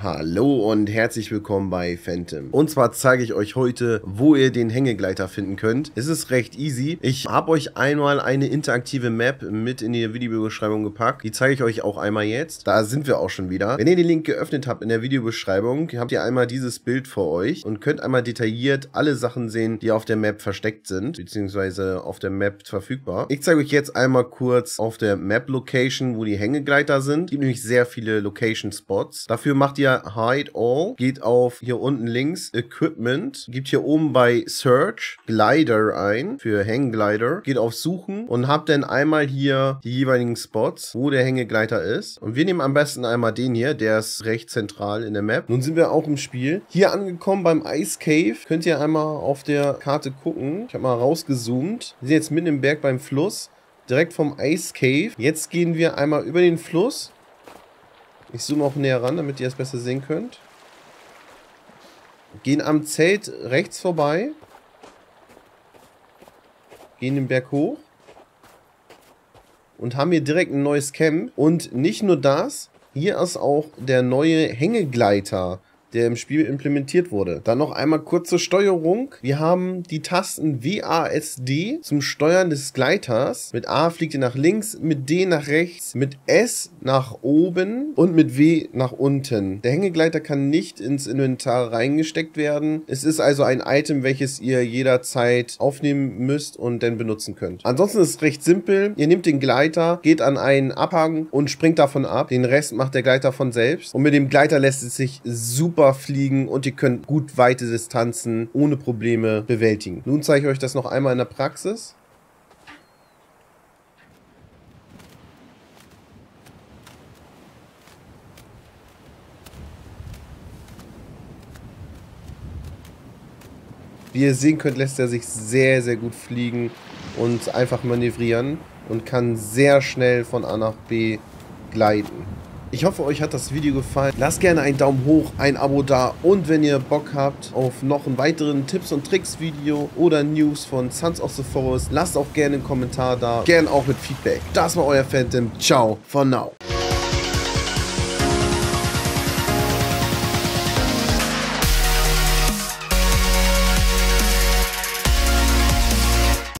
Hallo und herzlich willkommen bei Phantom. Und zwar zeige ich euch heute, wo ihr den Hängegleiter finden könnt. Es ist recht easy. Ich habe euch einmal eine interaktive Map mit in die Videobeschreibung gepackt. Die zeige ich euch auch einmal jetzt. Da sind wir auch schon wieder. Wenn ihr den Link geöffnet habt in der Videobeschreibung, habt ihr einmal dieses Bild vor euch und könnt einmal detailliert alle Sachen sehen, die auf der Map versteckt sind, beziehungsweise auf der Map verfügbar. Ich zeige euch jetzt einmal kurz auf der Map-Location, wo die Hängegleiter sind. Es gibt nämlich sehr viele Location-Spots. Dafür macht ihr hier Hide All, geht auf hier unten links Equipment, gibt hier oben bei Search Glider ein für Hängglider, geht auf Suchen und habt dann einmal hier die jeweiligen Spots, wo der Hängegleiter ist. Und wir nehmen am besten einmal den hier, der ist recht zentral in der Map. Nun sind wir auch im Spiel. Hier angekommen beim Ice Cave, könnt ihr einmal auf der Karte gucken. Ich habe mal rausgezoomt. Wir sind jetzt mitten im Berg beim Fluss direkt vom Ice Cave. Jetzt gehen wir einmal über den Fluss ich zoome auch näher ran, damit ihr es besser sehen könnt. Gehen am Zelt rechts vorbei. Gehen den Berg hoch. Und haben hier direkt ein neues Camp. Und nicht nur das, hier ist auch der neue Hängegleiter der im Spiel implementiert wurde. Dann noch einmal kurze Steuerung. Wir haben die Tasten WASD zum Steuern des Gleiters. Mit A fliegt ihr nach links, mit D nach rechts, mit S nach oben und mit W nach unten. Der Hängegleiter kann nicht ins Inventar reingesteckt werden. Es ist also ein Item, welches ihr jederzeit aufnehmen müsst und dann benutzen könnt. Ansonsten ist es recht simpel. Ihr nehmt den Gleiter, geht an einen Abhang und springt davon ab. Den Rest macht der Gleiter von selbst. Und mit dem Gleiter lässt es sich super super fliegen und ihr könnt gut weite Distanzen ohne Probleme bewältigen. Nun zeige ich euch das noch einmal in der Praxis. Wie ihr sehen könnt, lässt er sich sehr, sehr gut fliegen und einfach manövrieren und kann sehr schnell von A nach B gleiten. Ich hoffe, euch hat das Video gefallen. Lasst gerne einen Daumen hoch, ein Abo da und wenn ihr Bock habt auf noch einen weiteren Tipps und Tricks Video oder News von Sons of the Forest, lasst auch gerne einen Kommentar da. Gerne auch mit Feedback. Das war euer Phantom. Ciao, for now.